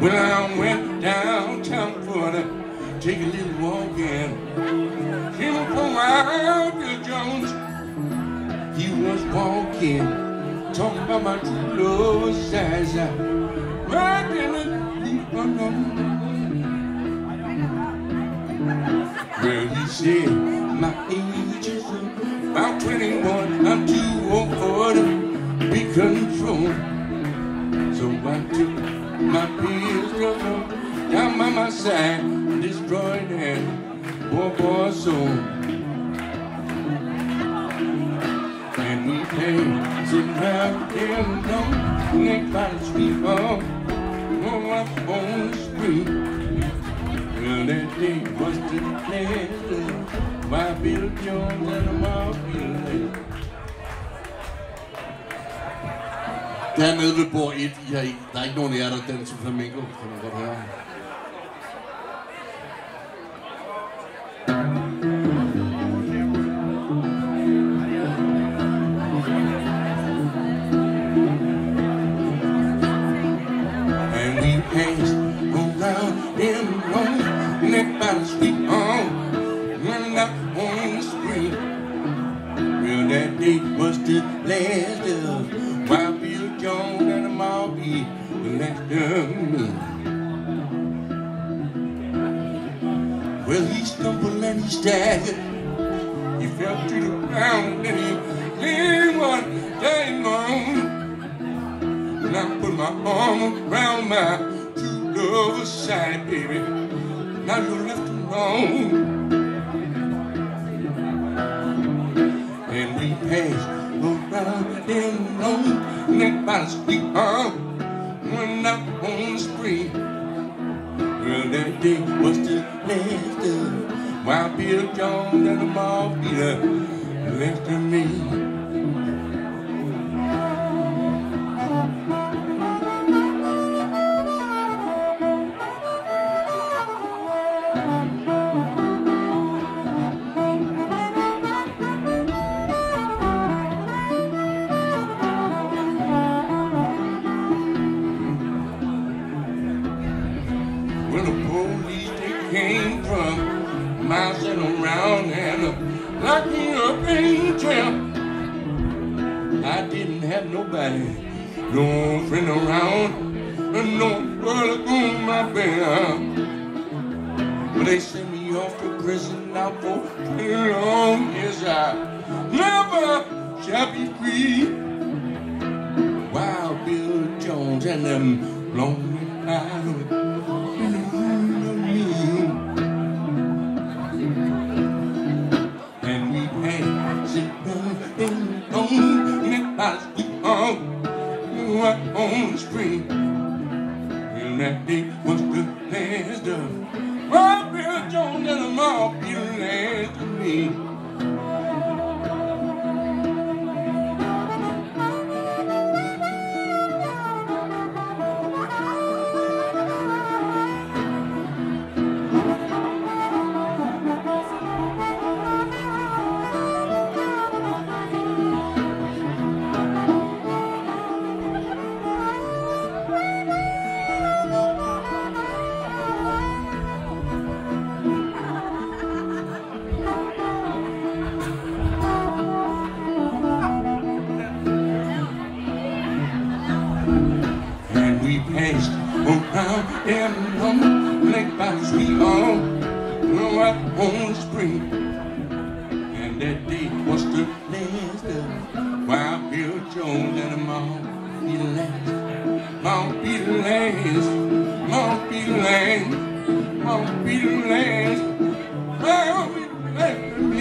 Well, I went downtown for to take a little walk and came upon Bill Jones. He was walking, talking about my true love, Zaza. Right well, he said, my age is about 21, I'm too old for to be controlled. So I took my pills down by my side, destroyed and boy, boy, soul. And we came sitting round there alone, neck by the street, up on the street. Well, that day was the last Wild Bill Jones and my Det er nede ved bord 1. I har ikke, der er ikke nogen af jer, der danser flamenco, kan man godt høre. And we passed around them long, neck by the street, oh, running up on the street. Well, that day was the last of Wild Bill Jones and the Malby, the last of me. Well, he stumbled and he staggered. He fell to the ground and he leaned one day on. And I put my arm around my true lover's side, baby. Now you're left alone. The street, huh? Went out on the street. Well, that day was the last of Wild Bill Jones and the Peter left of me. Came from and around and locked me up in jail. I didn't have nobody, no friend around, and no girl on my bed. They sent me off to prison now for twenty long years. I never shall be free. Wild Bill Jones and them lonely island. On neck by the street on the street. Well, that day was the last of Wild Bill Jones and be the last of me. We passed around them the neck by the street on right on the spring. And that day was the last of Wild Bill Jones and the Mount be last. Mount be last. Mount be last. Mount be last. Mount be last.